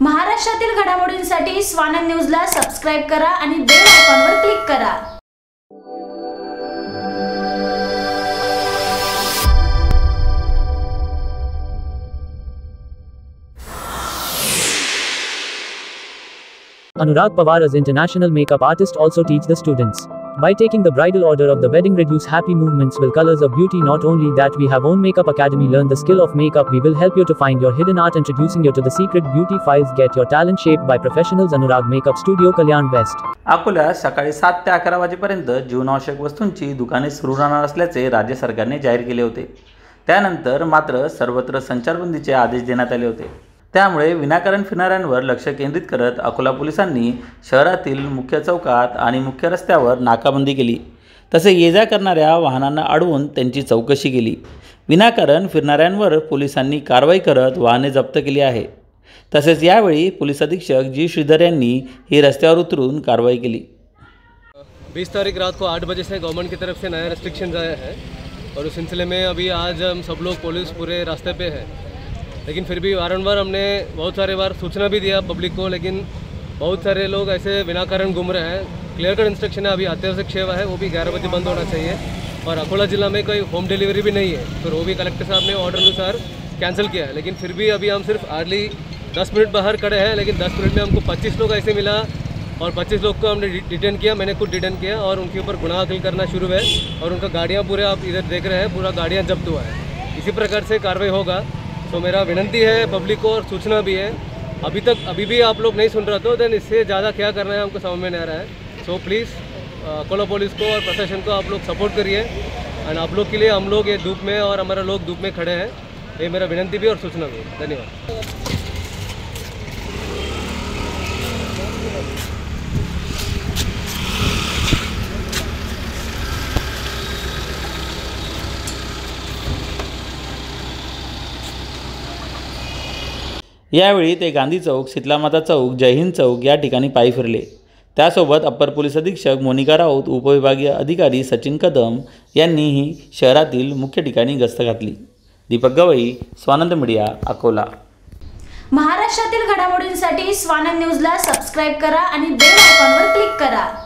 महाराष्ट्रातील घडामोडींसाठी स्वानंद न्यूजला सबस्क्राईब करा आणि बेल आयकॉनवर क्लिक करा Anurag Pawar as international makeup artist also teach the students. By taking the bridal order of the wedding reduce happy movements will colors of beauty not only that we have own makeup academy learn the skill of makeup we will help you to find your hidden art introducing you to the secret beauty files get your talent shaped by professionals Anurag Makeup Studio Kalyan West. अकोल्यात सकाळी सात ते अकरा वाजेपर्यंत जीवनावश्यक वस्तूंची दुकाने सुरू राहणार असल्याचे राज्य सरकारने जाहीर केले होते त्यानंतर मात्र सर्वत्र संचारबंदीचे आदेश देण्यात आले होते त्यामुळे विनाकारण फिरणाऱ्यांवर लक्ष केंद्रित करत अकोला पोलिसांनी शहरातील मुख्य चौकात आणि मुख्य रस्त्यावर नाकाबंदी केली. तसे ये जा करणाऱ्या वाहनांना अडवून त्यांची चौकशी केली. विनाकारण फिरणाऱ्यांवर पोलिसांनी कारवाई करत वाहने जप्त केली आहे. तसेच यावेळी पोलीस अधीक्षक जी. श्रीधर यांनी ही रस्त्यावर उतरून कारवाई केली. बीस तारीख रात को आठ बजे से गवर्नमेंट की तरफ से नया रेस्ट्रिक्शन आया है और उस सिलसिले में अभी आज हम सब लोग पुलिस पूरे रास्ते पे है। लेकिन फिर भी वारंवार हमने बहुत सारे बार सूचना भी दिया पब्लिक को, लेकिन बहुत सारे लोग ऐसे बिना कारण घूम रहे हैं। क्लियर कट इंस्ट्रक्शन है, अभी अत्यावश्यक सेवा है, वो भी ग्यारह बजे बंद होना चाहिए। और अकोला ज़िला में कोई होम डिलीवरी भी नहीं है फिर वो भी कलेक्टर साहब ने ऑर्डर अनुसार कैंसिल किया है। लेकिन फिर भी अभी हम सिर्फ़ हार्डली दस मिनट बाहर खड़े हैं, लेकिन दस मिनट में हमको पच्चीस लोग ऐसे मिला और 25 लोग को हमने डिटेन किया, मैंने खुद डिटेन किया और उनके ऊपर गुनाह अकिल करना शुरू है। और उनका गाड़ियाँ पूरे आप इधर देख रहे हैं, पूरा गाड़ियाँ जब्त हुआ है। इसी प्रकार से कार्रवाई होगा। तो मेरा विनंती है पब्लिक को और सूचना भी है। अभी तक, अभी भी आप लोग नहीं सुन रहे तो देन इससे ज़्यादा क्या करना है, हमको समझ में नहीं आ रहा है। सो प्लीज़ अकोला पुलिस को और प्रशासन को आप लोग सपोर्ट करिए। एंड आप लोग के लिए हम लोग ये धूप में और हमारा लोग धूप में खड़े हैं। ये मेरा विनंती भी और सूचना भी धन्यवाद। यावेळी ते गांधी चौक शीतलामाता चौक जयहिंद चौक या ठिकाणी पायी फिरले. त्यासोबत अप्पर पोलीस अधीक्षक मोनिका राऊत उपविभागीय अधिकारी सचिन कदम यांनीही शहरातील मुख्य ठिकाणी गस्त घातली. दीपक गवई स्वानंद मीडिया अकोला. महाराष्ट्रातील घडामोडींसाठी स्वानंद न्यूजला सबस्क्राईब करा आणि बेल आयकॉनवर क्लिक करा.